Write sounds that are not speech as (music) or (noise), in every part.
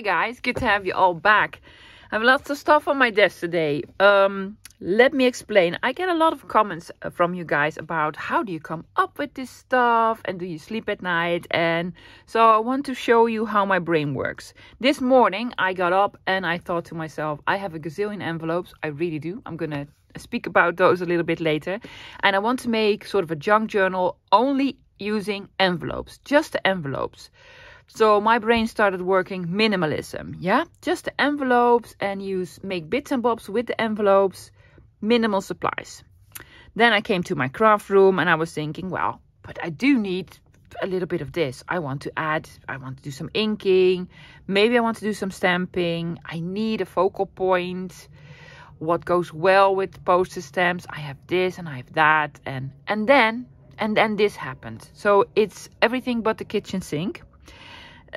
Hi guys, good to have you all back. I have lots of stuff on my desk today. Um, let me explain. I get a lot of comments uh, from you guys about how do you come up with this stuff and do you sleep at night? And so I want to show you how my brain works. This morning I got up and I thought to myself, I have a gazillion envelopes. I really do. I'm going to speak about those a little bit later. And I want to make sort of a junk journal only using envelopes, just the envelopes. So my brain started working minimalism. Yeah, just the envelopes and use make bits and bobs with the envelopes, minimal supplies. Then I came to my craft room and I was thinking, well, but I do need a little bit of this. I want to add, I want to do some inking. Maybe I want to do some stamping. I need a focal point. What goes well with postage stamps? I have this and I have that. And, and then, and then this happened. So it's everything but the kitchen sink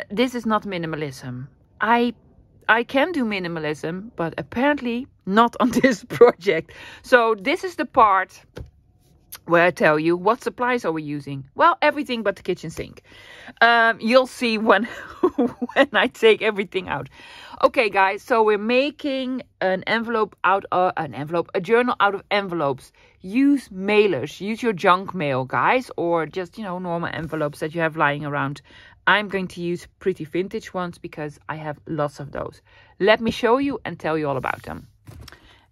this is not minimalism. I I can do minimalism, but apparently not on (laughs) this project. So this is the part where I tell you what supplies are we using. Well, everything but the kitchen sink. Um, you'll see when (laughs) when I take everything out. Okay, guys. So we're making an envelope out of an envelope, a journal out of envelopes. Use mailers. Use your junk mail, guys, or just you know normal envelopes that you have lying around. I'm going to use pretty vintage ones because I have lots of those. Let me show you and tell you all about them.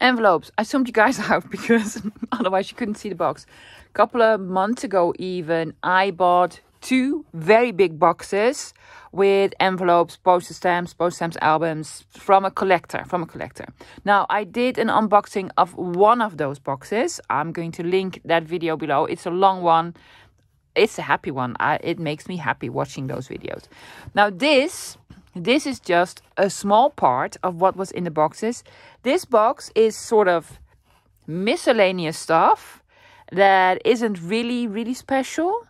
Envelopes. I zoomed you guys (laughs) out because (laughs) otherwise you couldn't see the box. A couple of months ago even, I bought two very big boxes with envelopes, postage stamps, postage stamps albums from a collector, from a collector. Now, I did an unboxing of one of those boxes. I'm going to link that video below. It's a long one it's a happy one. I, it makes me happy watching those videos. Now this this is just a small part of what was in the boxes. This box is sort of miscellaneous stuff that isn't really really special,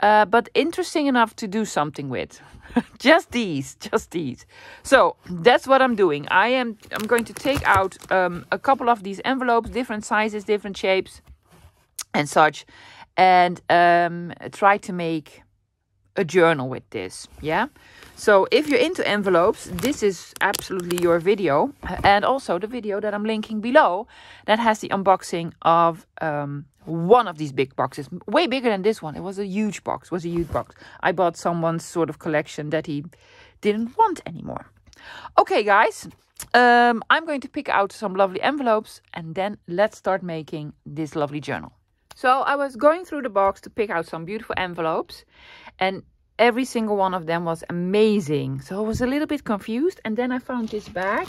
uh, but interesting enough to do something with. (laughs) just these, just these. So that's what I'm doing. I am I'm going to take out um, a couple of these envelopes, different sizes, different shapes, and such and um, try to make a journal with this. Yeah. So if you're into envelopes, this is absolutely your video. And also the video that I'm linking below that has the unboxing of um, one of these big boxes. Way bigger than this one. It was a huge box. It was a huge box. I bought someone's sort of collection that he didn't want anymore. Okay, guys. Um, I'm going to pick out some lovely envelopes and then let's start making this lovely journal. So I was going through the box to pick out some beautiful envelopes and every single one of them was amazing. So I was a little bit confused and then I found this bag.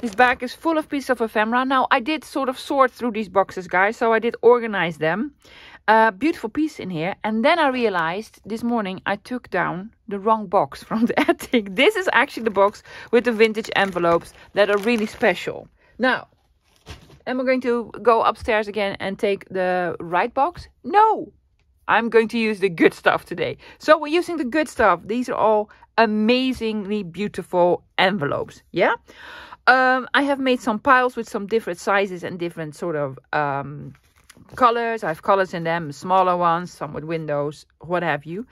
This bag is full of pieces of ephemera. Now I did sort of sort through these boxes guys, so I did organize them. Uh, beautiful piece in here. And then I realized this morning I took down the wrong box (laughs) from the attic. This is actually the box with the vintage envelopes that are really special. Now, Am I going to go upstairs again and take the right box? No! I'm going to use the good stuff today. So we're using the good stuff. These are all amazingly beautiful envelopes. Yeah? Um, I have made some piles with some different sizes and different sort of um, colors. I have colors in them, smaller ones, some with windows, what have you.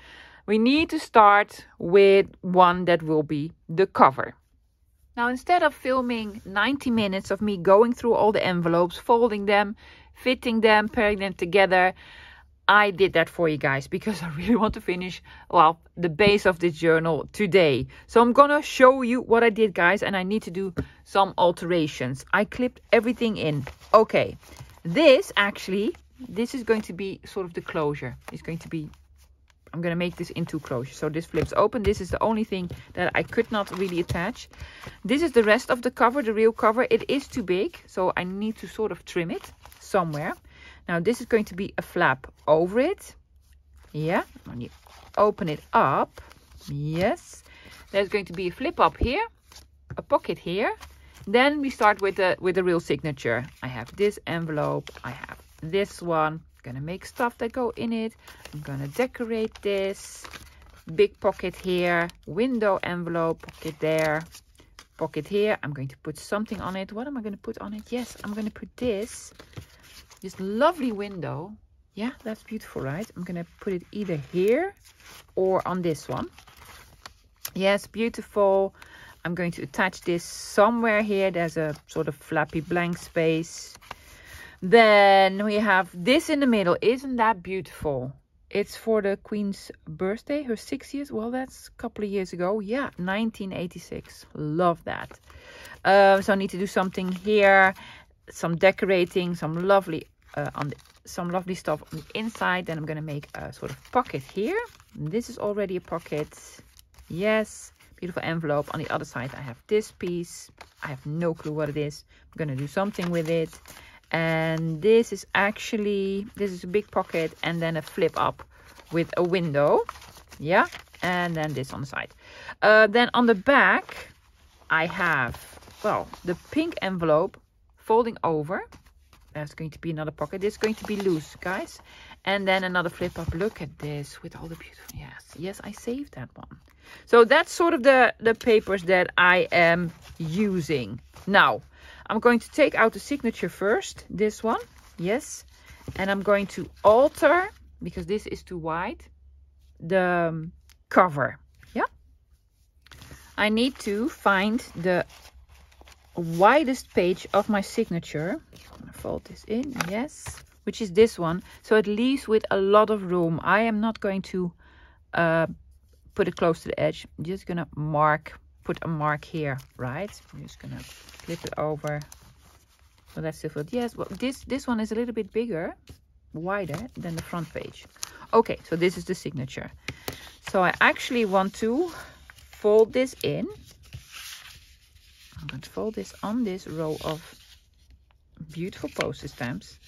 We need to start with one that will be the cover. Now, instead of filming 90 minutes of me going through all the envelopes, folding them, fitting them, pairing them together, I did that for you guys because (laughs) I really want to finish, well, the base of this journal today. So I'm gonna show you what I did, guys, and I need to do some alterations. I clipped everything in. Okay, this actually, this is going to be sort of the closure. It's going to be I'm going to make this into closure. So this flips open. This is the only thing that I could not really attach. This is the rest of the cover, the real cover. It is too big, so I need to sort of trim it somewhere. Now this is going to be a flap over it. Yeah, when you open it up, yes. There's going to be a flip up here, a pocket here. Then we start with the with the real signature. I have this envelope, I have this one, gonna make stuff that go in it. I'm gonna decorate this big pocket here window envelope pocket there pocket here. I'm going to put something on it. What am i to put on it? Yes i'm to put this this lovely window. Yeah that's beautiful right? I'm to put it either here or on this one. Yes beautiful. I'm going to attach this somewhere here. There's a sort of flappy blank space. Then we have this in the middle. Isn't that beautiful? It's for the Queen's birthday, her six years. Well, that's a couple of years ago. Yeah, 1986. Love that. Uh, so I need to do something here, some decorating, some lovely uh, on the, some lovely stuff on the inside. Then I'm going to make a sort of pocket here. This is already a pocket. Yes, beautiful envelope. On the other side, I have this piece. I have no clue what it is. I'm going to do something with it. And this is actually, this is a big pocket and then a flip up with a window. Yeah, and then this on the side. Uh, then on the back, I have, well, the pink envelope folding over. There's going to be another pocket. This is going to be loose, guys. And then another flip up. Look at this with all the beautiful, yes, yes, I saved that one. So that's sort of the, the papers that I am using. Now, I'm going to take out the signature first, this one, yes. And I'm going to alter, because this is too wide, the um, cover, yeah. I need to find the widest page of my signature. fold this in, yes, which is this one. So it leaves with a lot of room. I am not going to uh, put it close to the edge. I'm just gonna mark, put a mark here, right? I'm just gonna flip it over. So that's the foot. Yes, well, this, this one is a little bit bigger, wider than the front page. Okay, so this is the signature. So I actually want to fold this in. I'm going to fold this on this row of beautiful postage stamps.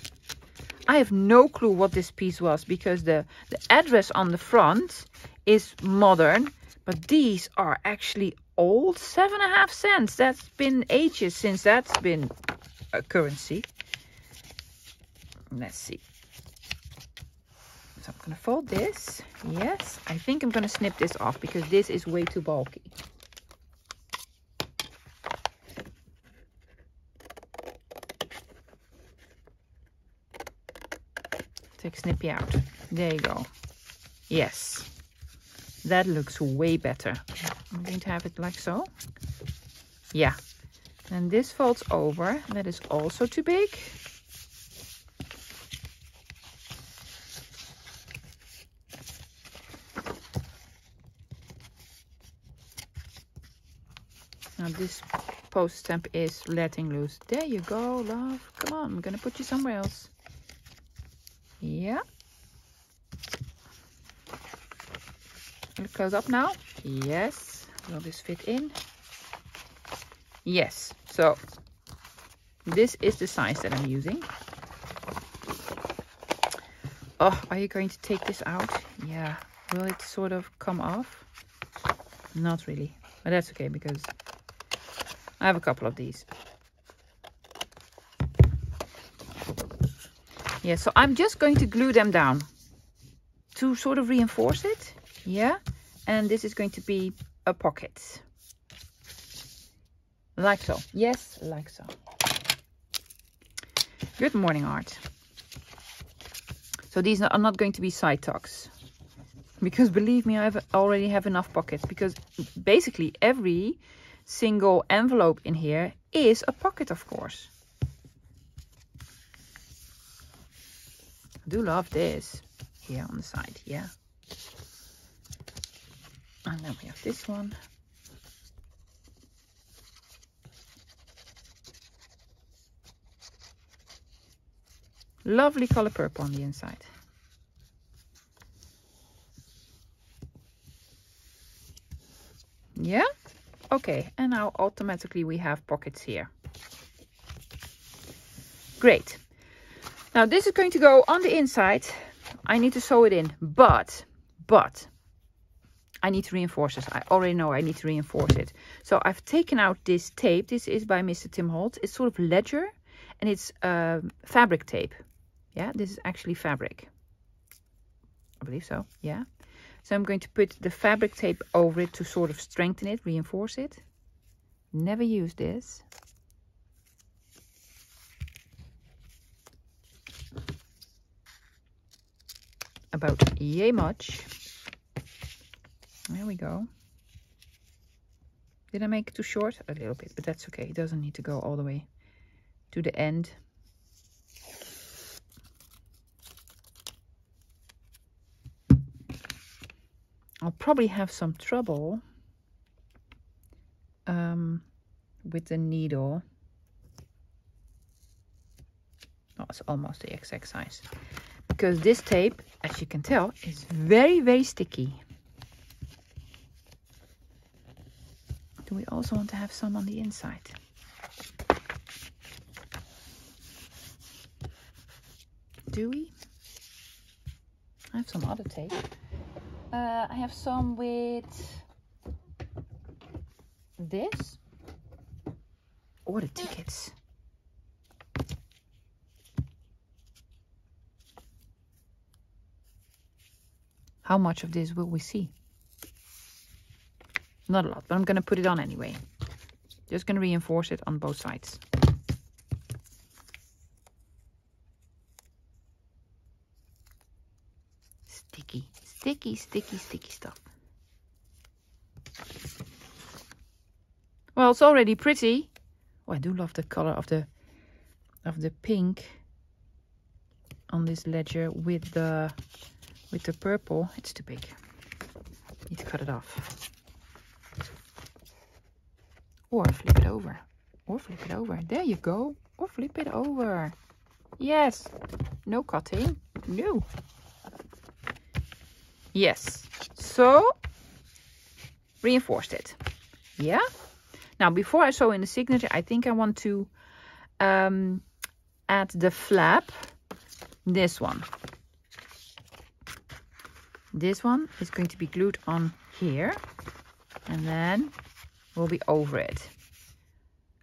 I have no clue what this piece was because the, the address on the front is modern, but these are actually old. Seven and a half cents. That's been ages since that's been a currency. Let's see. So I'm going to fold this. Yes, I think I'm going to snip this off because this is way too bulky. Take Snippy out. There you go. Yes. That looks way better. I'm going to have it like so. Yeah. And this folds over. That is also too big. Now this post stamp is letting loose. There you go, love. Come on, I'm gonna put you somewhere else. Yeah. Close up now. Yes. Will this fit in? Yes. So this is the size that I'm using. Oh, are you going to take this out? Yeah. Will it sort of come off? Not really. But that's okay because I have a couple of these. Yeah, so I'm just going to glue them down to sort of reinforce it yeah and this is going to be a pocket. Like so. Yes like so. Good morning art. So these are not going to be side tucks because believe me I already have enough pockets because basically every single envelope in here is a pocket of course. I do love this. Here on the side yeah and then we have this one. Lovely color purple on the inside. Yeah? Okay, and now automatically we have pockets here. Great. Now this is going to go on the inside. I need to sew it in, but, but, I need to reinforce this. I already know I need to reinforce it. So I've taken out this tape. This is by Mr. Tim Holtz. It's sort of ledger and it's uh, fabric tape. Yeah, this is actually fabric. I believe so, yeah. So I'm going to put the fabric tape over it to sort of strengthen it, reinforce it. Never use this. About yay much. There we go. Did I make it too short? A little bit, but that's okay. It doesn't need to go all the way to the end. I'll probably have some trouble um, with the needle. Oh, it's almost the exact size. Because this tape, as you can tell, is very, very sticky. Do we also want to have some on the inside? Do we? I have some other tape. Uh, I have some with this or the tickets. How much of this will we see? Not a lot, but I'm going to put it on anyway. Just going to reinforce it on both sides. Sticky, sticky, sticky, sticky stuff. Well, it's already pretty. Oh, I do love the color of the of the pink on this ledger with the with the purple. It's too big. Need to cut it off. Or flip it over. Or flip it over. There you go. Or flip it over. Yes. No cutting. No. Yes. So, reinforced it. Yeah. Now, before I sew in the signature, I think I want to um, add the flap. This one. This one is going to be glued on here. And then we'll be over it.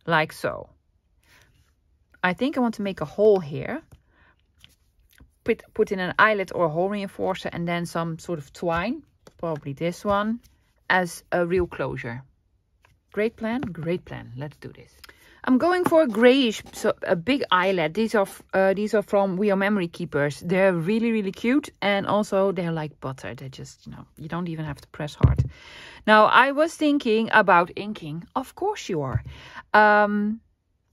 Like so. I think I want to make a hole here. Put, put in an eyelet or a hole reinforcer and then some sort of twine. Probably this one. As a real closure. Great plan? Great plan. Let's do this. I'm going for a grayish, so a big eyelet. These are uh, these are from We Are Memory Keepers. They're really, really cute. And also they're like butter. They're just, you know, you don't even have to press hard. Now, I was thinking about inking. Of course you are. Um,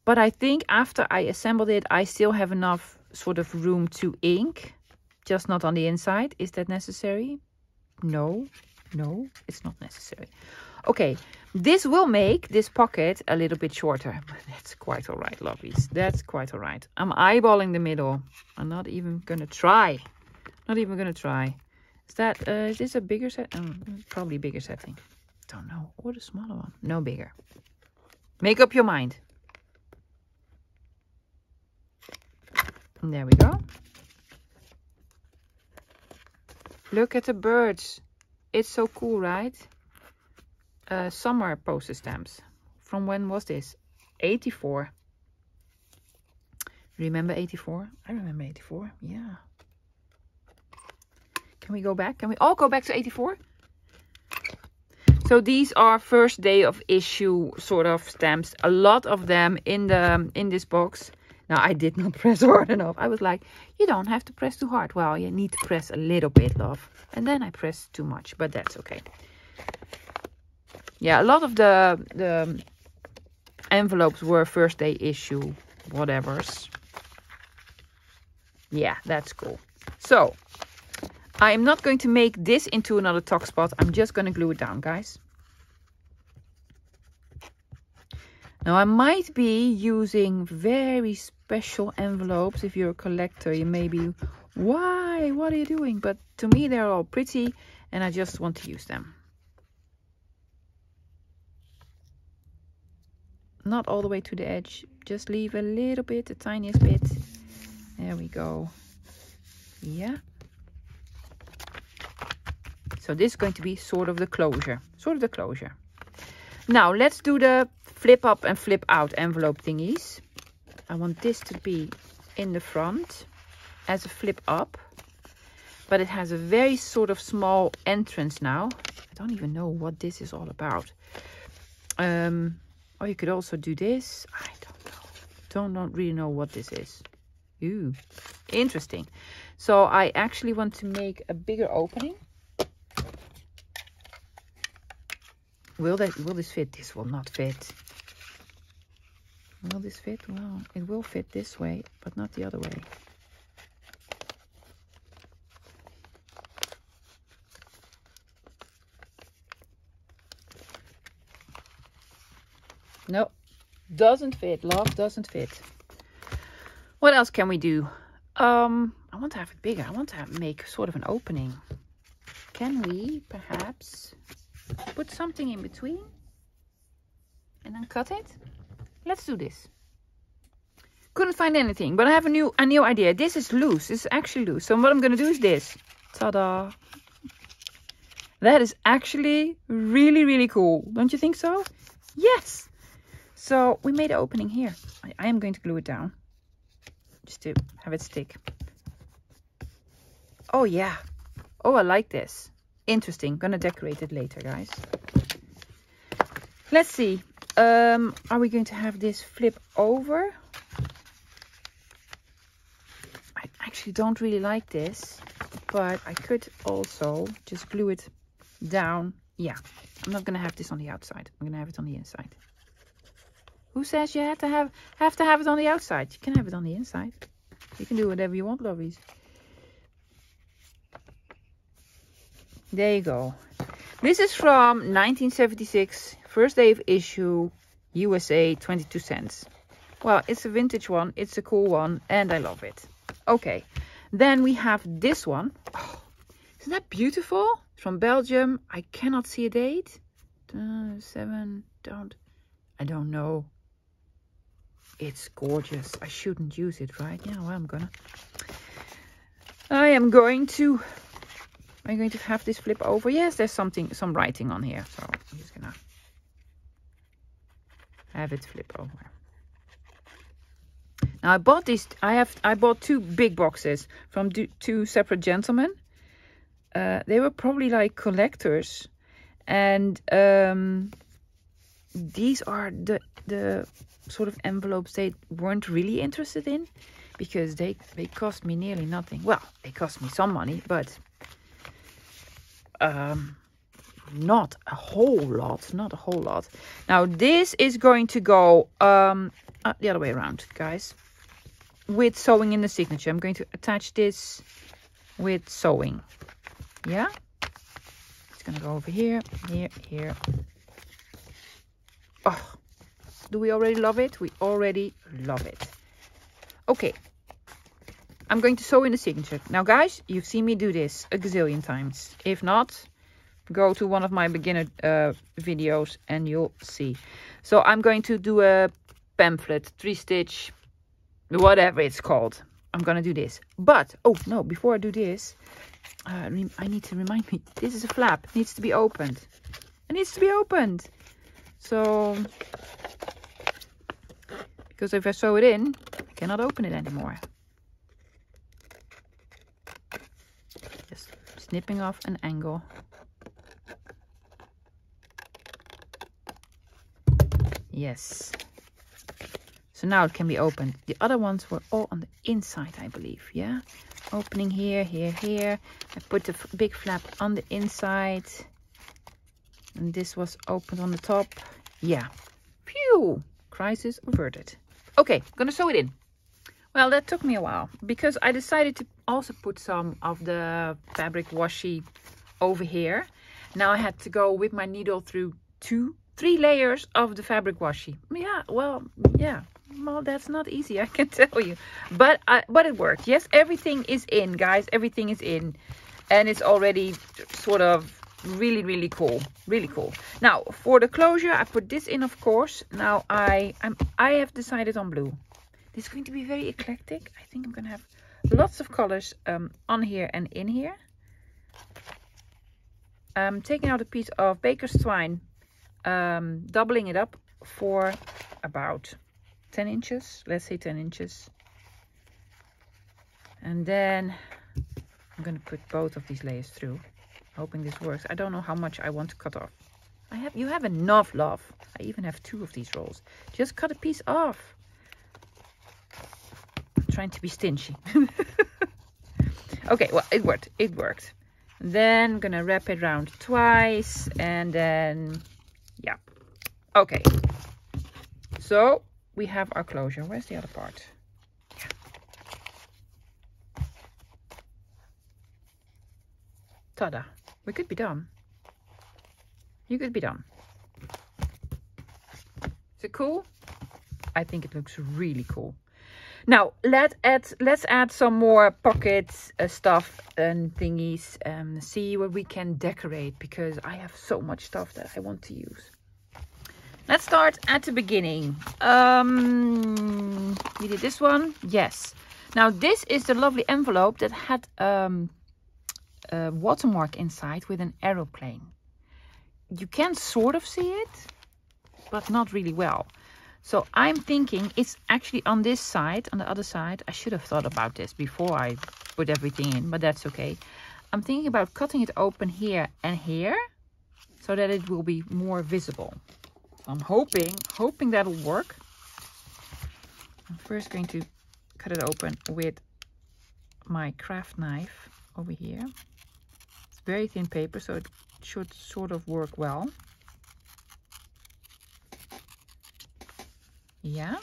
but I think after I assembled it, I still have enough sort of room to ink. Just not on the inside. Is that necessary? No. No, it's not necessary. Okay, this will make this pocket a little bit shorter. (laughs) That's quite all right, lovies. That's quite all right. I'm eyeballing the middle. I'm not even going to try. Not even going to try. Is that, uh, is this a bigger set? Um, probably bigger setting. Don't know. Or the smaller one. No bigger. Make up your mind. And there we go. Look at the birds. It's so cool, right? Uh, summer postage stamps. From when was this? 84. Remember 84? I remember 84. Yeah. Can we go back? Can we all go back to 84? So these are first day of issue sort of stamps. A lot of them in the in this box. Now I did not (laughs) press hard enough. I was like, you don't have to press too hard. Well, you need to press a little bit, love. And then I pressed too much, but that's okay yeah, a lot of the the envelopes were first day issue whatevers. Yeah, that's cool. So, I am not going to make this into another tuck spot. I'm just going to glue it down, guys. Now, I might be using very special envelopes. If you're a collector, you may be, why? What are you doing? But to me, they're all pretty and I just want to use them. Not all the way to the edge. Just leave a little bit the tiniest bit. There we go. Yeah. So this is going to be sort of the closure sort of the closure. Now let's do the flip up and flip out envelope thingies. I want this to be in the front as a flip up but it has a very sort of small entrance now. I don't even know what this is all about. Um or you could also do this. I don't know. Don't not really know what this is. Ooh, interesting. So I actually want to make a bigger opening. Will that will this fit? This will not fit. Will this fit? Well, it will fit this way, but not the other way. No, doesn't fit. Love doesn't fit. What else can we do? Um, I want to have it bigger. I want to make sort of an opening. Can we perhaps put something in between and then cut it? Let's do this. Couldn't find anything, but I have a new a new idea. This is loose. This is actually loose. So what I'm going to do is this. Ta-da. That is actually really, really cool. Don't you think so? Yes. So we made an opening here. I, I am going to glue it down just to have it stick. Oh, yeah. Oh, I like this. Interesting. Gonna decorate it later, guys. Let's see. Um, are we going to have this flip over? I actually don't really like this, but I could also just glue it down. Yeah, I'm not to have this on the outside. I'm to have it on the inside. Who says you have to have have to have it on the outside? You can have it on the inside. You can do whatever you want, lovies. There you go. This is from 1976, first day of issue, USA, 22 cents. Well, it's a vintage one, it's a cool one, and I love it. Okay, then we have this one. Oh, (gasps) isn't that beautiful? from Belgium. I cannot see a date. Uh, seven, don't, I don't know. It's gorgeous. I shouldn't use it, right? now. I'm gonna. I am going to I'm going to have this flip over. Yes, there's something, some writing on here. So I'm just gonna have it flip over. Now I bought these, I have, I bought two big boxes from two separate gentlemen. Uh, they were probably like collectors. And um, these are the, the sort of envelopes they weren't really interested in because they, they cost me nearly nothing. Well, they cost me some money, but um, not a whole lot, not a whole lot. Now this is going to go um, uh, the other way around, guys. With sewing in the signature. I'm going to attach this with sewing. Yeah? It's going to go over here, here, here. Oh, do we already love it? We already love it. Okay, I'm going to sew in the signature. Now guys, you've seen me do this a gazillion times. If not, go to one of my beginner uh, videos and you'll see. So I'm going to do a pamphlet, three stitch, whatever it's called. I'm going to do this. But, oh no, before I do this, uh, I need to remind me, this is a flap. It needs to be opened. It needs to be opened. So, because if I sew it in, I cannot open it anymore. Just snipping off an angle. Yes. So now it can be opened. The other ones were all on the inside, I believe. Yeah. Opening here, here, here. I put the big flap on the inside. And this was opened on the top. Yeah. Phew. Crisis averted. Okay, I'm gonna sew it in. Well, that took me a while because I decided to also put some of the fabric washi over here. Now I had to go with my needle through two, three layers of the fabric washi. Yeah, well, yeah, well, that's not easy, (laughs) I can tell you. But, I, but it worked. Yes, everything is in, guys. Everything is in. And it's already sort of really, really cool. Really cool. Now, for the closure, I put this in, of course. Now, I, I'm, I have decided on blue. This is going to be very eclectic. I think I'm going to have lots of colors um, on here and in here. I'm taking out a piece of baker's twine, um, doubling it up for about 10 inches. Let's say 10 inches. And then I'm going to put both of these layers through. Hoping this works. I don't know how much I want to cut off. I have You have enough, love. I even have two of these rolls. Just cut a piece off I'm trying to be stingy. (laughs) okay, well, it worked. It worked. Then I'm gonna wrap it around twice and then Yeah. Okay. So we have our closure. Where's the other part? Yeah. Ta-da. We could be done. You could be done. Is it cool? I think it looks really cool. Now let add let's add some more pockets, uh, stuff and thingies. and see what we can decorate because I have so much stuff that I want to use. Let's start at the beginning. Um, we did this one, yes. Now this is the lovely envelope that had um, a watermark inside with an aeroplane. You can sort of see it, but not really well. So I'm thinking it's actually on this side, on the other side. I should have thought about this before I put everything in, but that's okay. I'm thinking about cutting it open here and here so that it will be more visible. I'm hoping, hoping that'll work. I'm first going to cut it open with my craft knife over here. Very thin paper, so it should sort of work well. Yeah.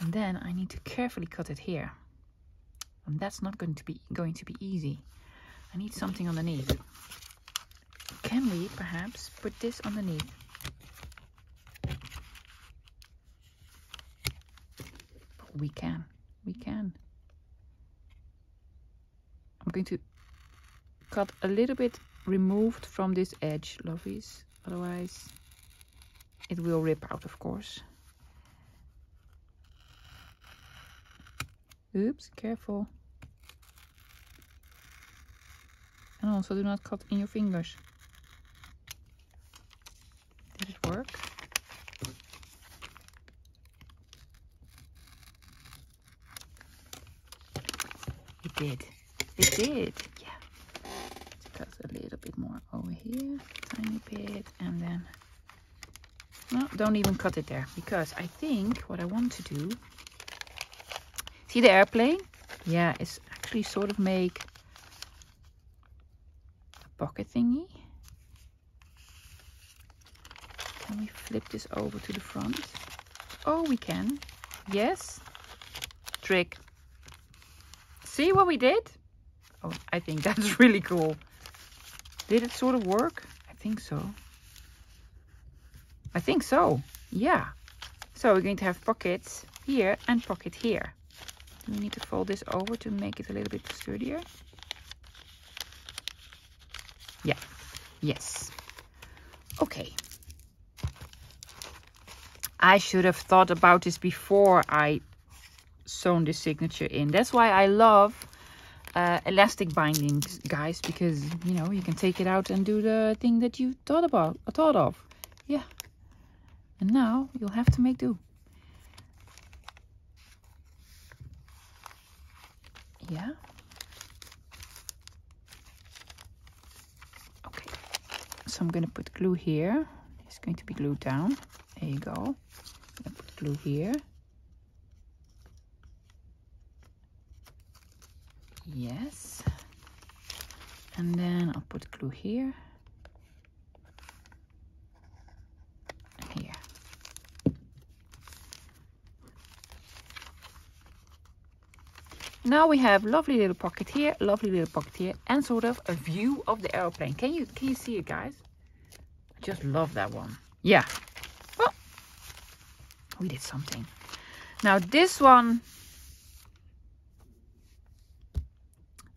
And then I need to carefully cut it here. And that's not going to be going to be easy. I need something underneath. Can we perhaps put this underneath? We can. We can. I'm going to cut a little bit removed from this edge, lovies. Otherwise, it will rip out, of course. Oops, careful. And also do not cut in your fingers. Did it work? It did. It did. Yeah. Cut a little bit more over here. Tiny bit. And then no, don't even cut it there because I think what I want to do, see the airplane? Yeah, it's actually sort of make a pocket thingy. Can we flip this over to the front? Oh, we can. Yes. Trick. See what we did? Oh, I think that's (laughs) really cool. Did it sort of work? I think so. I think so. Yeah. So we're going to have pockets here and pocket here. We need to fold this over to make it a little bit sturdier. Yeah. Yes. Okay. I should have thought about this before I sewn this signature in. That's why I love uh, elastic bindings, guys, because, you know, you can take it out and do the thing that you thought about, thought of. Yeah. And now you'll have to make do. Yeah. Okay. So I'm going to put glue here. It's going to be glued down. There you go. Put glue here. Yes. And then I'll put glue here. Here. Now we have lovely little pocket here, lovely little pocket here, and sort of a view of the airplane. Can you can you see it, guys? I just love that one. Yeah. Well, we did something. Now this one,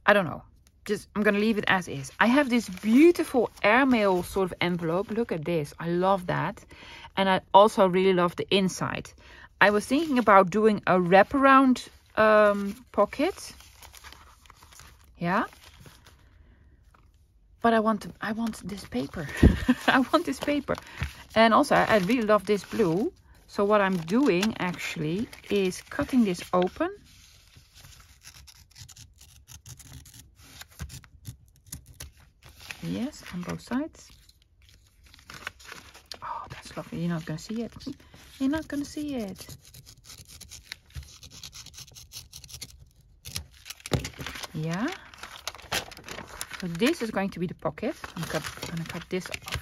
I don't know. Just I'm gonna leave it as is. I have this beautiful airmail sort of envelope. Look at this. I love that, and I also really love the inside. I was thinking about doing a wraparound um, pocket. Yeah. But I want I want this paper. (laughs) I want this paper. And also I really love this blue. So what I'm doing actually is cutting this open. Yes, on both sides. Oh, that's lovely. You're not going to see it. You're not going to see it. Yeah. So this is going to be the pocket. I'm going to cut this off.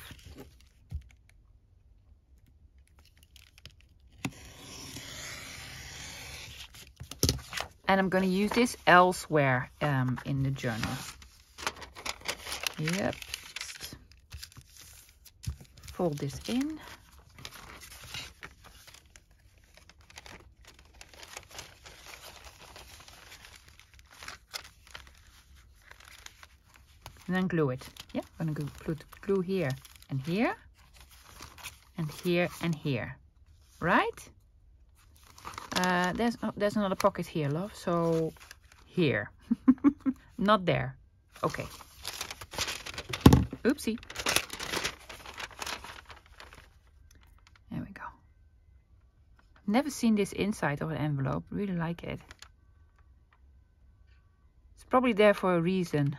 And I'm going to use this elsewhere um, in the journal. Yep. Just fold this in. and then glue it. Yeah, I'm gonna put glue here and here and here and here, right? Uh, there's oh, there's another pocket here, love. So here, (laughs) not there. Okay. Oopsie. There we go. Never seen this inside of an envelope. Really like it. It's probably there for a reason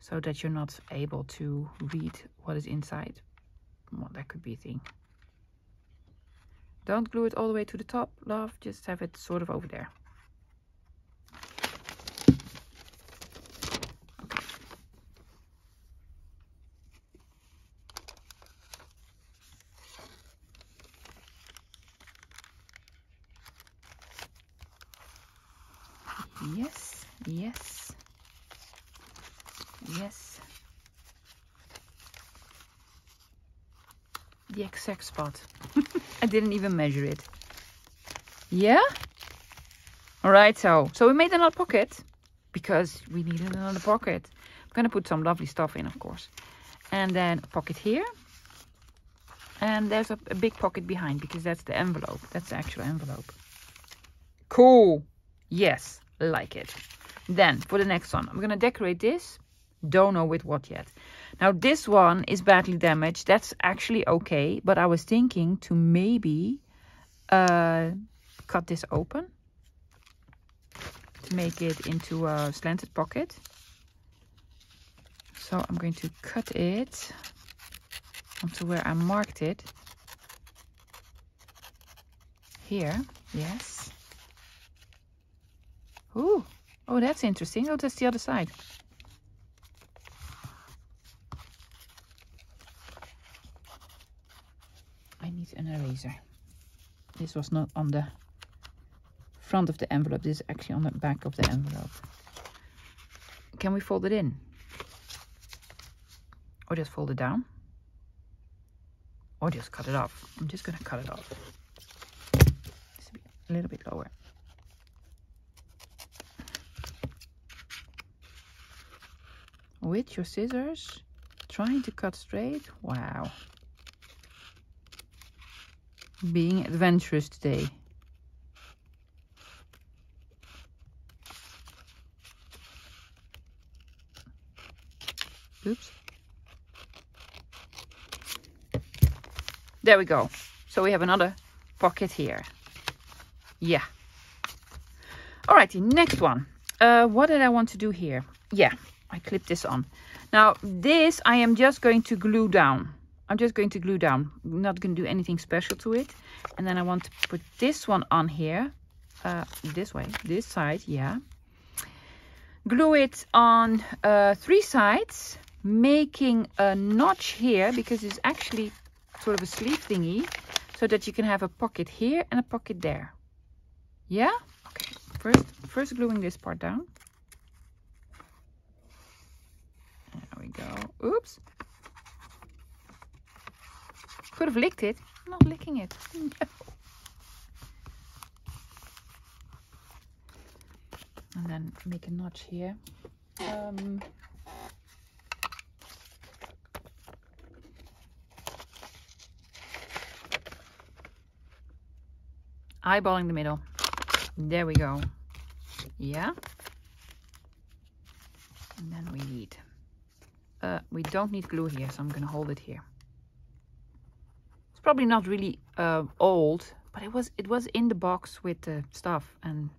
so that you're not able to read what is inside. Well, that could be a thing. Don't glue it all the way to the top, love. Just have it sort of over there. Okay. Yes, yes. Yes. The exact spot. (laughs) I didn't even measure it. Yeah? Alright, so, so we made another pocket because we needed another pocket. I'm going to put some lovely stuff in, of course. And then a pocket here. And there's a, a big pocket behind because that's the envelope. That's the actual envelope. Cool. Yes, like it. Then for the next one, I'm going to decorate this don't know with what yet. Now this one is badly damaged. That's actually okay. But I was thinking to maybe uh, cut this open. To make it into a slanted pocket. So I'm going to cut it onto where I marked it. Here, yes. Ooh, oh, that's interesting. Oh, that's the other side. An eraser. This was not on the front of the envelope. This is actually on the back of the envelope. Can we fold it in? Or just fold it down? Or just cut it off? I'm just going to cut it off. a little bit lower. With your scissors, trying to cut straight. Wow being adventurous today. Oops. There we go. So we have another pocket here. Yeah. Alrighty, next one. Uh, what did I want to do here? Yeah, I clipped this on. Now, this I am just going to glue down. I'm just going to glue down. I'm not going to do anything special to it. And then I want to put this one on here. Uh, this way, this side, yeah. Glue it on uh, three sides, making a notch here because it's actually sort of a sleeve thingy so that you can have a pocket here and a pocket there. Yeah? Okay, first, first gluing this part down. There we go. Oops. Could have licked it. I'm not licking it. (laughs) No. And then make a notch here. Um, eyeballing the middle. There we go. Yeah. And then we need, uh, we don't need glue here, so I'm going to hold it here probably not really uh, old, but it was it was in the box with the stuff and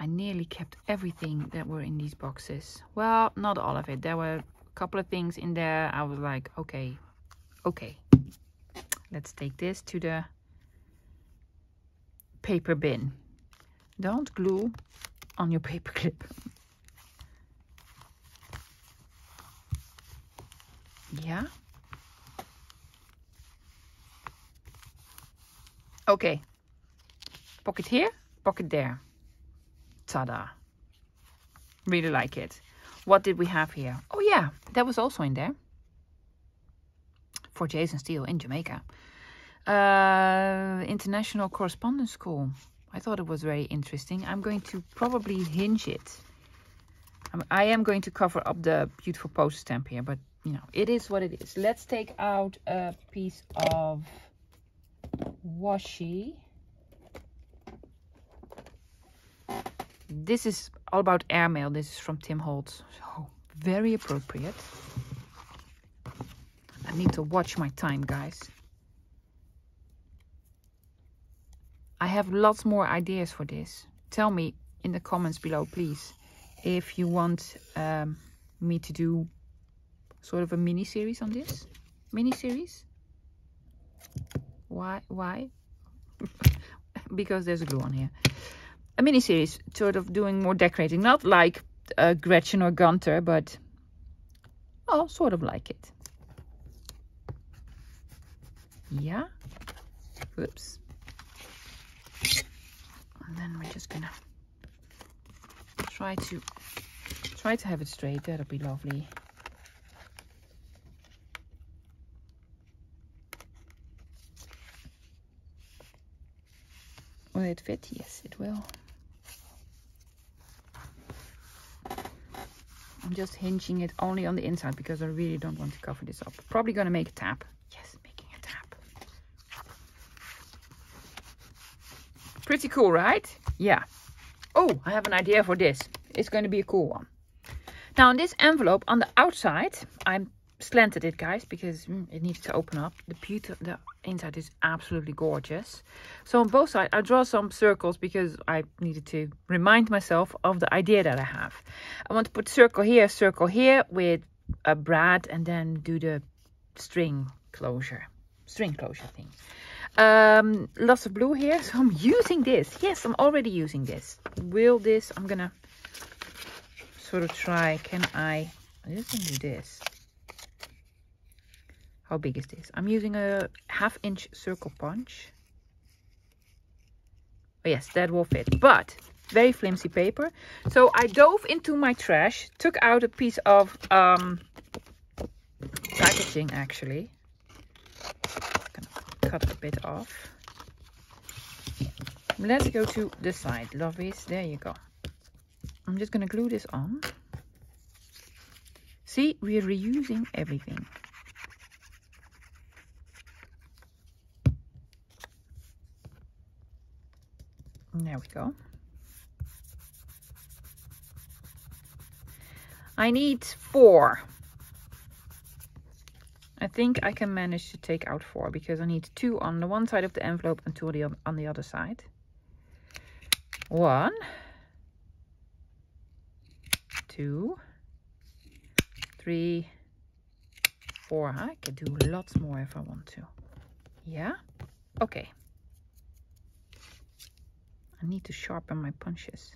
I nearly kept everything that were in these boxes. Well, not all of it. There were a couple of things in there. I was like, okay, okay. Let's take this to the paper bin. Don't glue on your paper clip. (laughs) yeah Okay. Pocket here, pocket there. Ta-da. Really like it. What did we have here? Oh yeah, that was also in there. For Jason Steele in Jamaica. Uh, International Correspondence School. I thought it was very interesting. I'm going to probably hinge it. I'm, I am going to cover up the beautiful poster stamp here, but you know, it is what it is. Let's take out a piece of washi. This is all about airmail. This is from Tim Holtz. So very appropriate. I need to watch my time, guys. I have lots more ideas for this. Tell me in the comments below, please, if you want um, me to do sort of a mini series on this. Mini series. Why? Why? (laughs) because there's a glue on here. A mini series, sort of doing more decorating, not like uh, Gretchen or Gunter, but oh, sort of like it. Yeah. Oops. And then we're just gonna try to try to have it straight. That'll be lovely. Will it fit? Yes, it will. I'm just hinging it only on the inside because I really don't want to cover this up. Probably gonna make a tab. Yes, making a tab. Pretty cool, right? Yeah. Oh, I have an idea for this. It's going to be a cool one. Now, on this envelope on the outside, I'm slanted it guys because mm, it needs to open up. The beauty the inside is absolutely gorgeous. So on both sides i draw some circles because i needed to remind myself of the idea that i have. I want to put circle here circle here with a brad and then do the string closure string closure thing. Um lots of blue here (laughs) so i'm using this. Yes i'm already using this. Will this i'm gonna sort of try can i i'm just gonna do this how big is this? I'm using a half inch circle punch. Oh, yes, that will fit, but very flimsy paper. So I dove into my trash, took out a piece of um, packaging actually. cut a bit off. Let's go to the side, lovies. There you go. I'm just gonna glue this on. See, we're reusing everything. There we go. I need four. I think I can manage to take out four because I need two on the one side of the envelope and two on the other side. One, two, three, four. I can do lots more if I want to. Yeah? Okay. I need to sharpen my punches.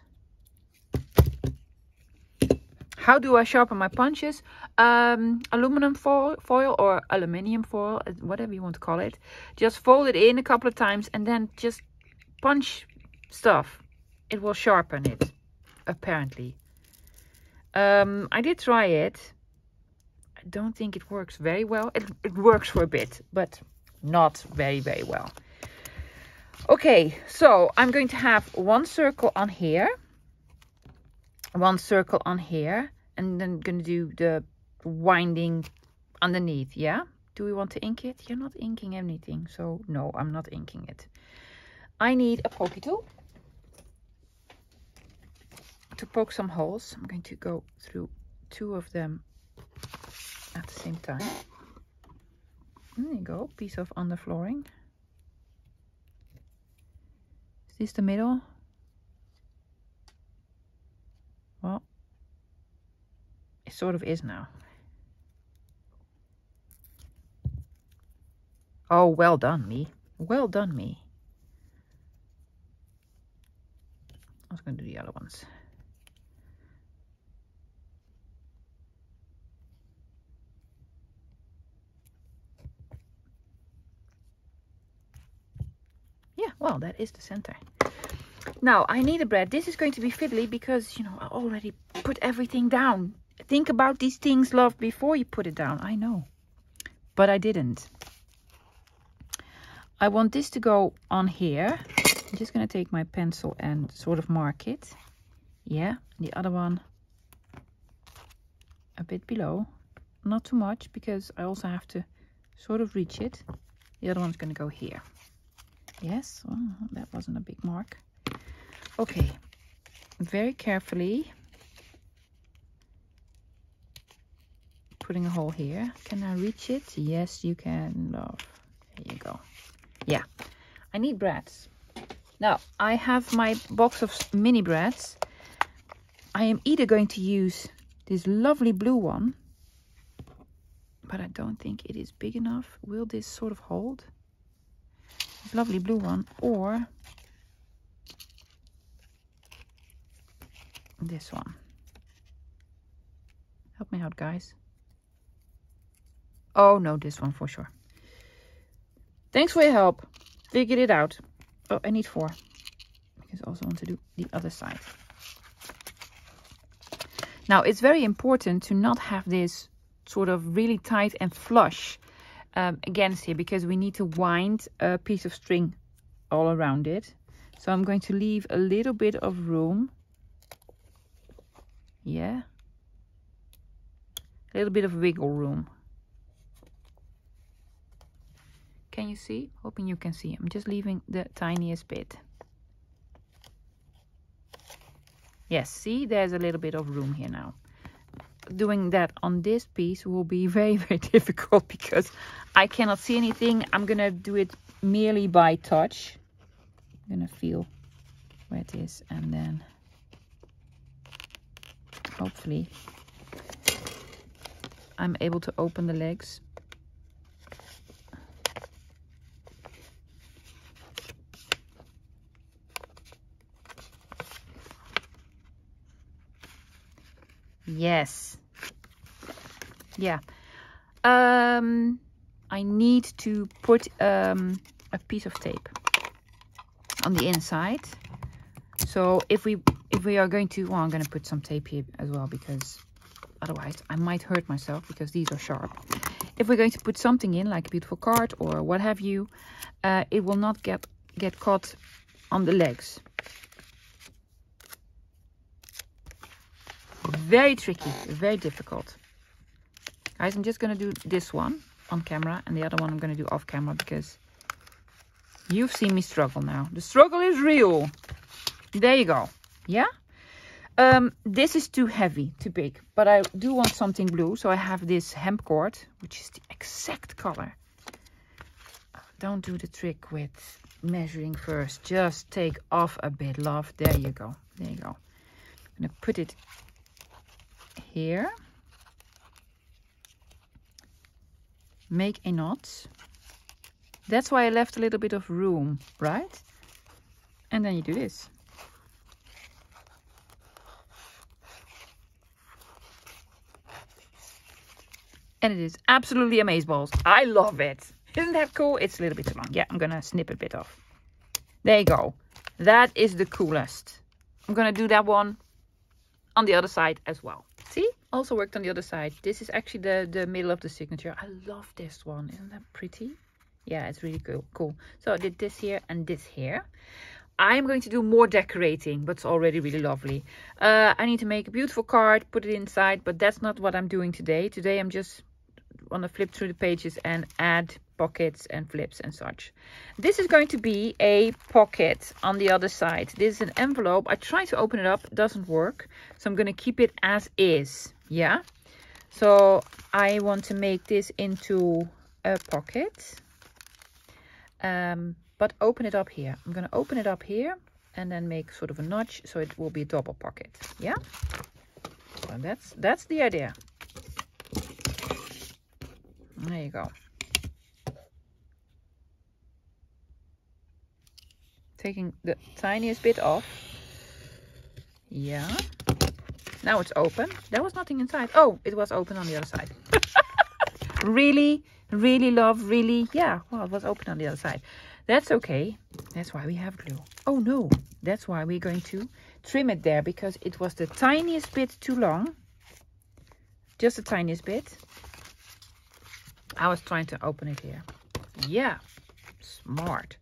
How do I sharpen my punches? Um, aluminum foil, or aluminium foil, uh, whatever you want to call it. Just fold it in a couple of times and then just punch stuff. It will sharpen it, apparently. Um, I did try it. I don't think it works very well. It, it works for a bit, but not very, very well. Okay, so I'm going to have one circle on here, one circle on here, and then going to do the winding underneath, yeah? Do we want to ink it? You're not inking anything, so no, I'm not inking it. I need a pokey tool to poke some holes. I'm going to go through two of them at the same time. There you go, piece of underflooring this the middle? Well, it sort of is now. Oh, well done, me. Well done, me. I was going to do the other ones. Well, that is the center. Now, I need a brad. This is going to be fiddly because, you know, I already put everything down. Think about these things, love, before you put it down. I know. But I didn't. I want this to go on here. I'm just going to take my pencil and sort of mark it. Yeah, the other one a bit below. Not too much because I also have to sort of reach it. The other one's going to go here. Yes, well, that wasn't a big mark. Okay, very carefully putting a hole here. Can I reach it? Yes, you can, love. There you go. Yeah, I need brads. Now, I have my box of mini brads. I am either going to use this lovely blue one, but I don't think it is big enough. Will this sort of hold? This lovely blue one, or this one. Help me out, guys. Oh, no, this one for sure. Thanks for your help. Figured it out. Oh, I need four. Because I also want to do the other side. Now, it's very important to not have this sort of really tight and flush um, against here because we need to wind a piece of string all around it. So I'm going to leave a little bit of room. Yeah. A little bit of wiggle room. Can you see? Hoping you can see. I'm just leaving the tiniest bit. Yes see? There's a little bit of room here now doing that on this piece will be (laughs) very very difficult because i cannot see anything i'm gonna do it merely by touch i'm gonna feel where it is and then hopefully I'm able to open the legs. Yes. Yeah. Um, I need to put um, a piece of tape on the inside. So if we if we are going to, well, I'm going to put some tape here as well because otherwise I might hurt myself because these are sharp. If we're going to put something in, like a beautiful card or what have you, uh, it will not get, get caught on the legs. Very tricky, very difficult. Guys, I'm just going to do this one on camera and the other one I'm going to do off camera because you've seen me struggle now. The struggle is real. There you go. Yeah? Um, this is too heavy, too big, but I do want something blue. So I have this hemp cord, which is the exact color. Don't do the trick with measuring first. Just take off a bit, love. There you go. There you go. I'm going to put it here. Make a knot. That's why I left a little bit of room, right? And then you do this. and it is absolutely amazeballs. I love it. Isn't that cool? It's a little bit too long. Yeah, I'm gonna snip a bit off. There you go. That is the coolest. I'm gonna do that one on the other side as well. See? Also worked on the other side. This is actually the, the middle of the signature. I love this one. Isn't that pretty? Yeah, it's really cool. cool. So I did this here and this here. I'm going to do more decorating, but it's already really lovely. Uh, I need to make a beautiful card, put it inside, but that's not what I'm doing today. Today I'm just want to flip through the pages and add pockets and flips and such. This is going to be a pocket on the other side. This is an envelope. I tried to open it up, it doesn't work. So I'm going to keep it as is. Yeah. So I want to make this into a pocket. Um, but open it up here. I'm going to open it up here and then make sort of a notch so it will be a double pocket. Yeah. So that's that's the idea. There you go. Taking the tiniest bit off. Yeah. Now it's open. There was nothing inside. Oh, it was open on the other side. (laughs) really, really love, really. Yeah, well, it was open on the other side. That's okay. That's why we have glue. Oh no, that's why we're going to trim it there because it was the tiniest bit too long. Just the tiniest bit. I was trying to open it here. Yeah, smart.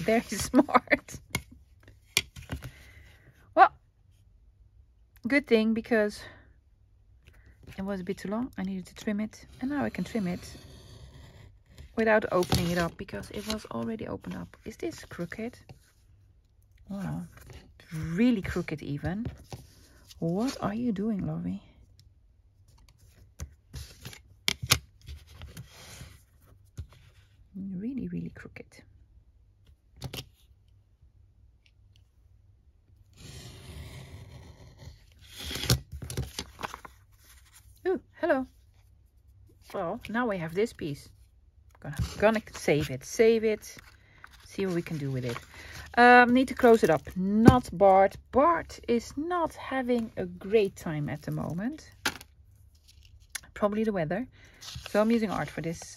Very (laughs) smart. well, good thing because it was a bit too long. I needed to trim it. And now I can trim it without opening it up because it was already opened up. Is this crooked? Wow, really crooked even. What are you doing, Lovey? Really, really crooked. Ooh, hello. Well, now we have this piece. Gonna, gonna save it, save it. See what we can do with it. Um, need to close it up. Not Bart. Bart is not having a great time at the moment. Probably the weather. So I'm using art for this.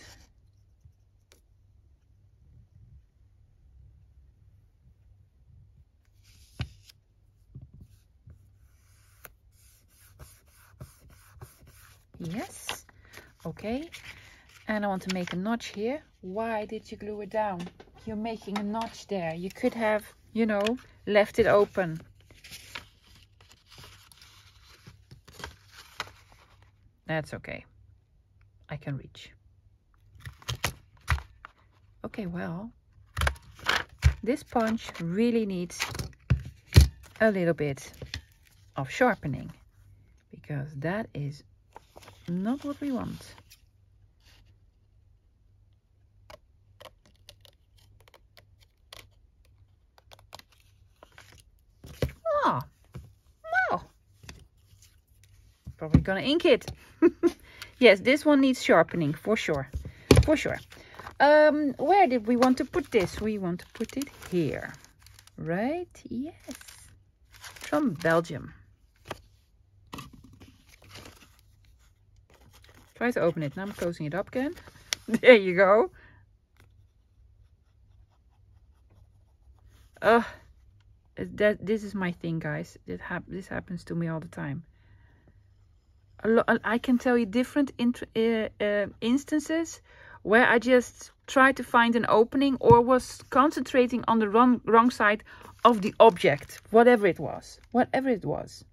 Yes. Okay. And I want to make a notch here. Why did you glue it down? You're making a notch there. You could have, you know, left it open. That's okay. I can reach. Okay, well, this punch really needs a little bit of sharpening because that is not what we want. Ah, well, probably gonna ink it. (laughs) yes, this one needs sharpening for sure, for sure. Um, where did we want to put this? We want to put it here, right? Yes, from Belgium. Try to open it. Now I'm closing it up again. (laughs) there you go. Uh, that this is my thing, guys. It hap this happens to me all the time. I can tell you different uh, uh, instances where I just tried to find an opening or was concentrating on the wrong wrong side of the object, whatever it was, whatever it was.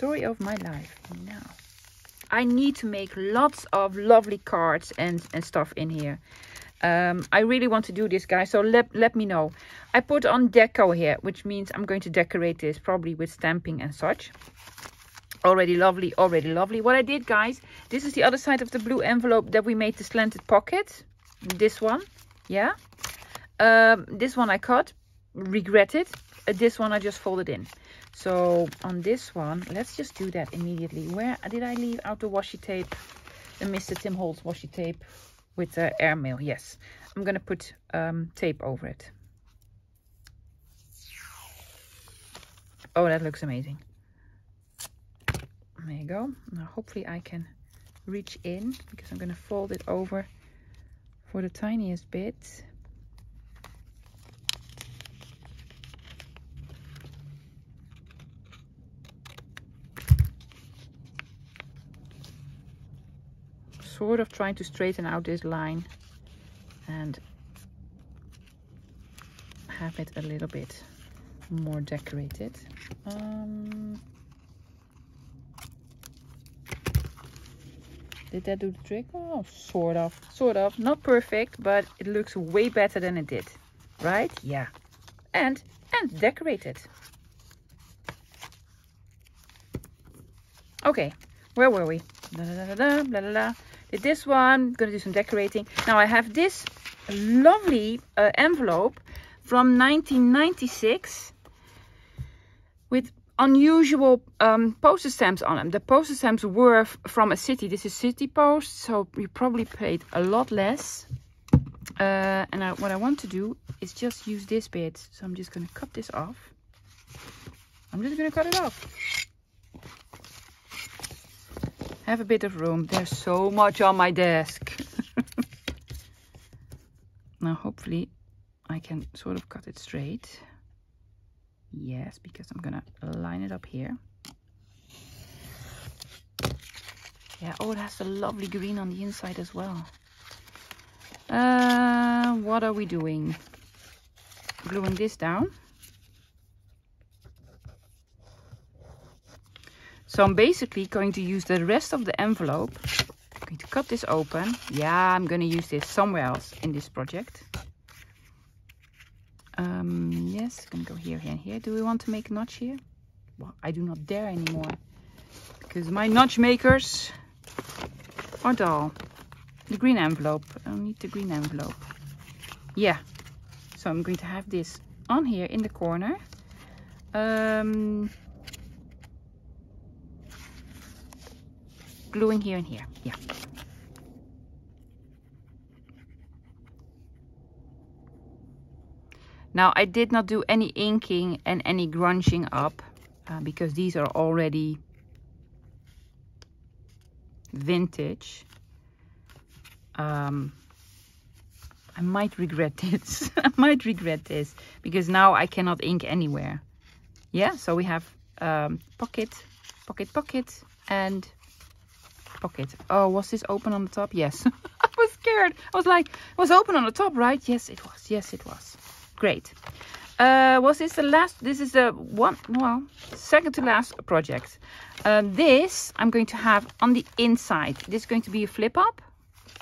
Story of my life now. I need to make lots of lovely cards and, and stuff in here. Um, I really want to do this, guys, so let, let me know. I put on deco here, which means I'm going to decorate this probably with stamping and such. Already lovely, already lovely. What I did, guys, this is the other side of the blue envelope that we made the slanted pocket. This one, yeah. Um, this one I cut, regretted. Uh, this one I just folded in. So on this one, let's just do that immediately. Where did I leave out the washi tape? The Mr. Tim Holtz washi tape with the airmail. Yes, I'm going to put um, tape over it. Oh, that looks amazing. There you go. Now hopefully I can reach in because I'm going to fold it over for the tiniest bit. Sort of trying to straighten out this line and have it a little bit more decorated. Um, did that do the trick? Oh, sort of, sort of. Not perfect, but it looks way better than it did, right? Yeah. And, and decorated. Okay, where were we? Da, da, da, did this one gonna do some decorating. Now i have this lovely uh, envelope from 1996 with unusual um, postage stamps on them. The postage stamps were from a city. This is city post so you probably paid a lot less. Uh, and I, what i want to do is just use this bit. So i'm just going to cut this off. I'm just going to cut it off have a bit of room. There's so much on my desk. (laughs) now, hopefully, I can sort of cut it straight. Yes, because I'm gonna line it up here. Yeah, oh, it has a lovely green on the inside as well. Uh, what are we doing? Gluing this down. So I'm basically going to use the rest of the envelope. I'm going to cut this open. Yeah, I'm going to use this somewhere else in this project. Um, yes, I'm going to go here, here, and here. Do we want to make a notch here? Well, I do not dare anymore. Because my notch makers are dull. The green envelope. I need the green envelope. Yeah. So I'm going to have this on here in the corner. Um, gluing here and here. Yeah. Now I did not do any inking and any grunging up uh, because these are already vintage. Um, I might regret this. (laughs) I might regret this because now I cannot ink anywhere. Yeah, so we have um, pocket, pocket, pocket, and pocket. Oh, was this open on the top? Yes. (laughs) I was scared. I was like, it was open on the top, right? Yes, it was. Yes, it was. Great. Uh, was this the last? This is the one, well, second to last project. Um, this I'm going to have on the inside. This is going to be a flip up.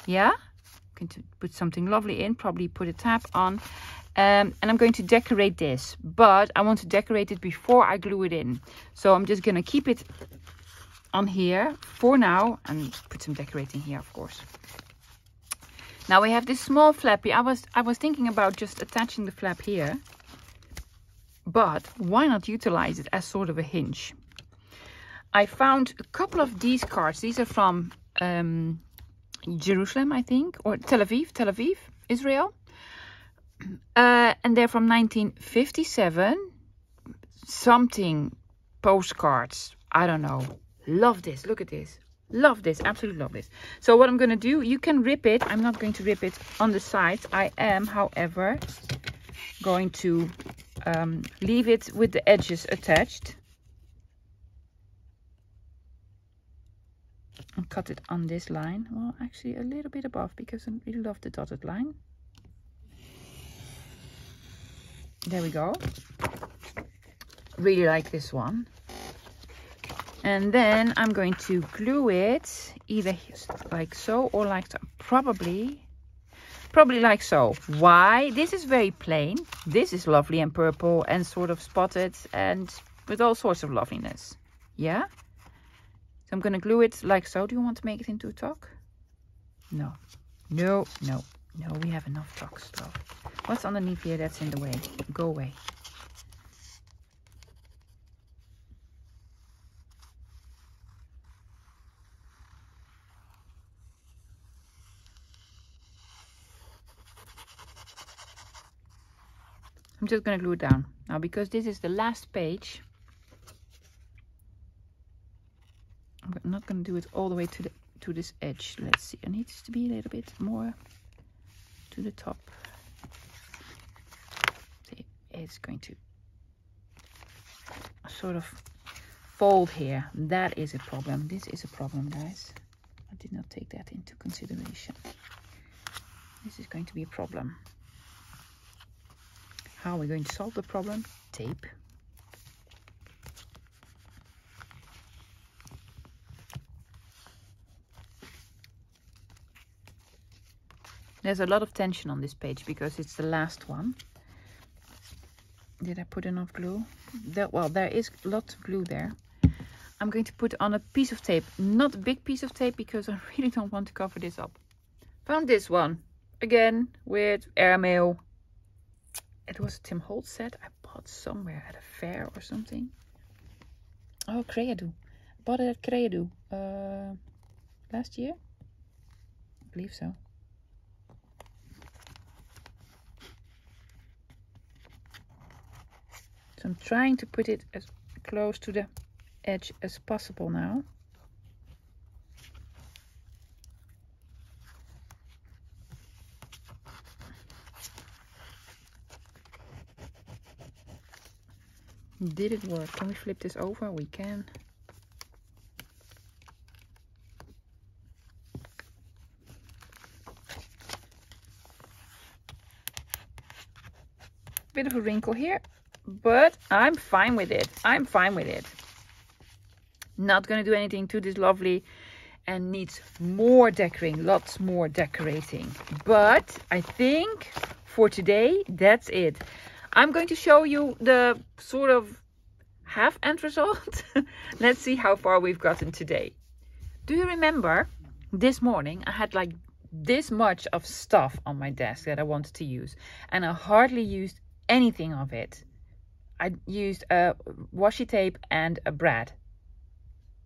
Yeah. I'm going to put something lovely in, probably put a tab on. Um, and I'm going to decorate this, but I want to decorate it before I glue it in. So I'm just going to keep it on here for now and put some decorating here of course. Now we have this small flappy. I was i was thinking about just attaching the flap here but why not utilize it as sort of a hinge? I found a couple of these cards. These are from um, jerusalem i think or tel aviv tel aviv israel. Uh, and they're from 1957 something postcards. I don't know Love this. Look at this. Love this. Absolutely love this. So what I'm going to do, you can rip it. I'm not going to rip it on the sides. I am, however, going to um, leave it with the edges attached. And cut it on this line. Well, actually a little bit above because I really love the dotted line. There we go. Really like this one and then I'm going to glue it either like so or like so. Probably, probably like so. Why? This is very plain. This is lovely and purple and sort of spotted and with all sorts of loveliness. Yeah? So I'm going to glue it like so. Do you want to make it into a tuck? No. No, no, no. We have enough tuck stuff. What's underneath here that's in the way? Go away. I'm just going to glue it down. Now, because this is the last page, I'm not going to do it all the way to the to this edge. Let's see. It needs to be a little bit more to the top. See, it's going to sort of fold here. That is a problem. This is a problem, guys. I did not take that into consideration. This is going to be a problem. How are we going to solve the problem? Tape. There's a lot of tension on this page because it's the last one. Did I put enough glue? There, well, there is lots of glue there. I'm going to put on a piece of tape. Not a big piece of tape because I (laughs) really don't want to cover this up. Found this one. Again, with airmail it was a Tim Holtz set I bought somewhere at a fair or something. Oh, Creado. I bought it at Creado uh, last year. I believe so. So I'm trying to put it as close to the edge as possible now. Did it work? Can we flip this over? We can. Bit of a wrinkle here, but I'm fine with it. I'm fine with it. Not going to do anything to this lovely and needs more decorating, lots more decorating. But I think for today, that's it. I'm going to show you the sort of half end result. (laughs) Let's see how far we've gotten today. Do you remember this morning I had like this much of stuff on my desk that I wanted to use and I hardly used anything of it. I used a washi tape and a brad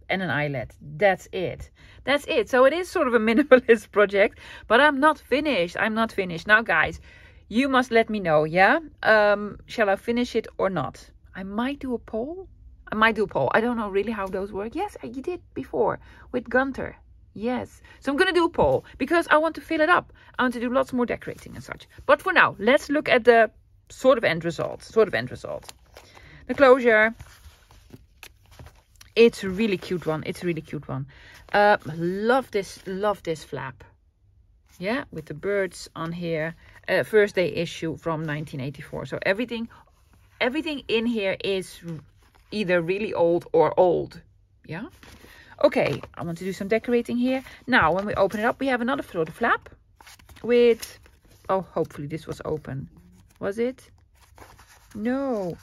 and an eyelet. That's it. That's it. So it is sort of a minimalist (laughs) project, but I'm not finished. I'm not finished. Now, guys, you must let me know, yeah? Um, shall I finish it or not? I might do a poll. I might do a poll. I don't know really how those work. Yes, you did before with Gunter. Yes. So I'm going to do a poll because I want to fill it up. I want to do lots more decorating and such. But for now, let's look at the sort of end result. Sort of end result. The closure. It's a really cute one. It's a really cute one. Uh, love this, love this flap. Yeah, with the birds on here. Uh, first day issue from 1984. So everything, everything in here is either really old or old. Yeah. Okay, I want to do some decorating here. Now, when we open it up, we have another sort of flap with, oh, hopefully this was open. Was it? No,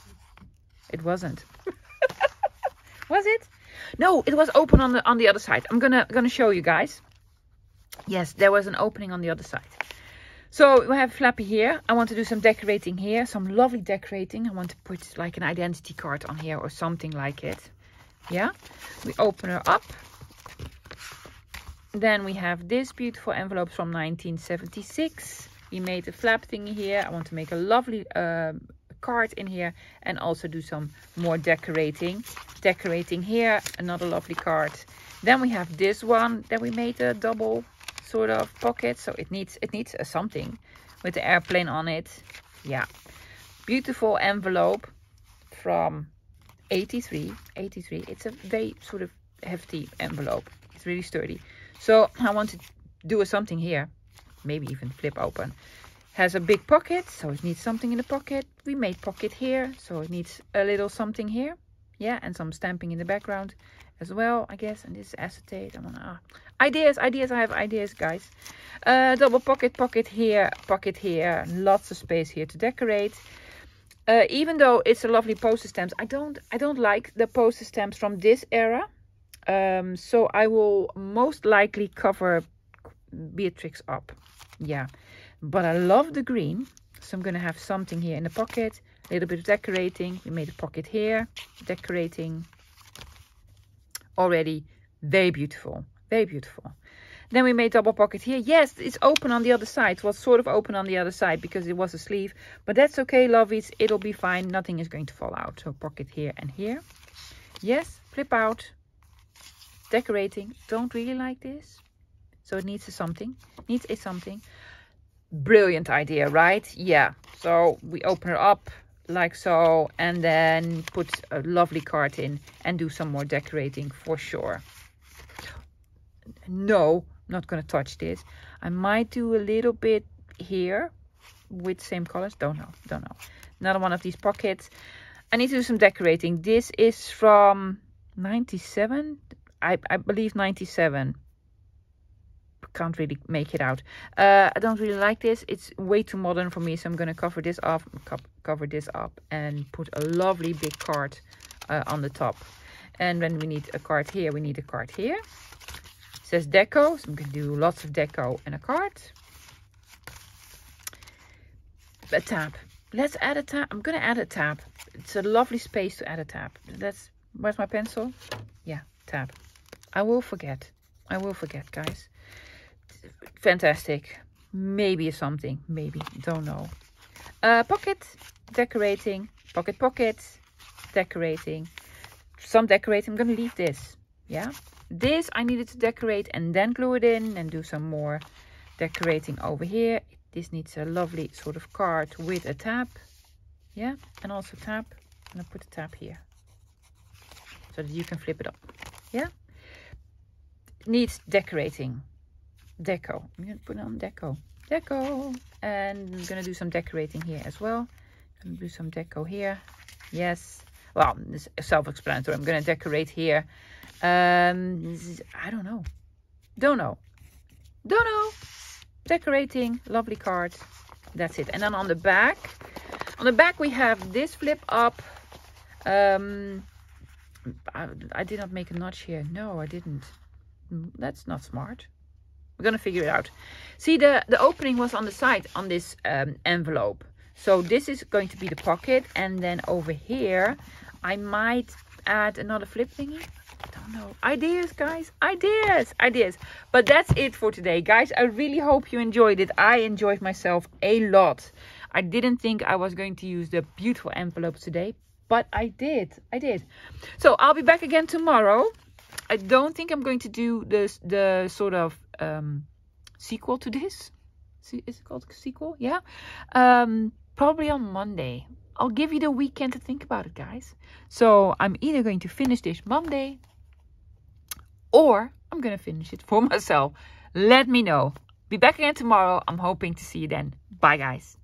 it wasn't. (laughs) Was it? No, it was open on the on the other side. I'm gonna gonna show you guys. Yes, there was an opening on the other side. So we have Flappy here. I want to do some decorating here, some lovely decorating. I want to put like an identity card on here or something like it. Yeah, we open her up. Then we have this beautiful envelope from 1976. We made a flap thingy here. I want to make a lovely um, card in here and also do some more decorating decorating here another lovely card then we have this one that we made a double sort of pocket so it needs it needs a something with the airplane on it. Yeah. Beautiful envelope from 83 83 it's a very sort of hefty envelope. It's really sturdy. So i want to do a something here. Maybe even flip open. Has a big pocket so it needs something in the pocket. We made pocket here so it needs a little something here. Yeah and some stamping in the background as well i guess and this is acetate i want to uh, ideas ideas i have ideas guys uh, double pocket pocket here pocket here lots of space here to decorate uh, even though it's a lovely poster stamps i don't i don't like the poster stamps from this era um, so i will most likely cover beatrix up yeah but I love the green. So I'm going to have something here in the pocket. A little bit of decorating. We made a pocket here. Decorating. Already very beautiful. Very beautiful. Then we made double pocket here. Yes, it's open on the other side. Was sort of open on the other side because it was a sleeve. But that's okay, lovies. It'll be fine. Nothing is going to fall out. So pocket here and here. Yes, flip out. Decorating. Don't really like this. So it needs a something. Needs a something brilliant idea right yeah so we open it up like so and then put a lovely card in and do some more decorating for sure. No I'm not gonna touch this. I might do a little bit here with same colors. Don't know don't know. Another one of these pockets. I need to do some decorating. This is from 97 i i believe 97 can't really make it out. Uh, I don't really like this. It's way too modern for me, so I'm going to cover this off, cover this up and put a lovely big card uh, on the top. And then we need a card here, we need a card here. It says deco, so I'm going to do lots of deco and a card. A tab. Let's add a tab. I'm going to add a tab. It's a lovely space to add a tab. That's, where's my pencil? Yeah, tab. I will forget. I will forget, guys fantastic. Maybe something, maybe, don't know. Uh, pocket, decorating, pocket pocket, decorating. Some decorating, I'm gonna leave this, yeah? This I needed to decorate and then glue it in and do some more decorating over here. This needs a lovely sort of card with a tab, yeah? And also tab, and I'm put the tab here so that you can flip it up. Yeah. Needs decorating. Deco. I'm gonna put on deco. Deco. And I'm gonna do some decorating here as well. Gonna do some deco here. Yes. Well, it's self-explanatory. I'm gonna decorate here. Um, I don't know. Don't know. Don't know. Decorating. Lovely card. That's it. And then on the back, on the back we have this flip up. Um, I, I did not make a notch here. No, I didn't. Mm, that's not smart. We're gonna figure it out. See, the, the opening was on the side on this um, envelope. So this is going to be the pocket. And then over here, I might add another flip thingy. I don't know. Ideas, guys. Ideas. Ideas. But that's it for today, guys. I really hope you enjoyed it. I enjoyed myself a lot. I didn't think I was going to use the beautiful envelopes today, but I did. I did. So I'll be back again tomorrow. I don't think I'm going to do this the sort of um, sequel to this. Is it called sequel? Yeah. Um, probably on Monday. I'll give you the weekend to think about it, guys. So I'm either going to finish this Monday or I'm going to finish it for (laughs) myself. Let me know. Be back again tomorrow. I'm hoping to see you then. Bye, guys.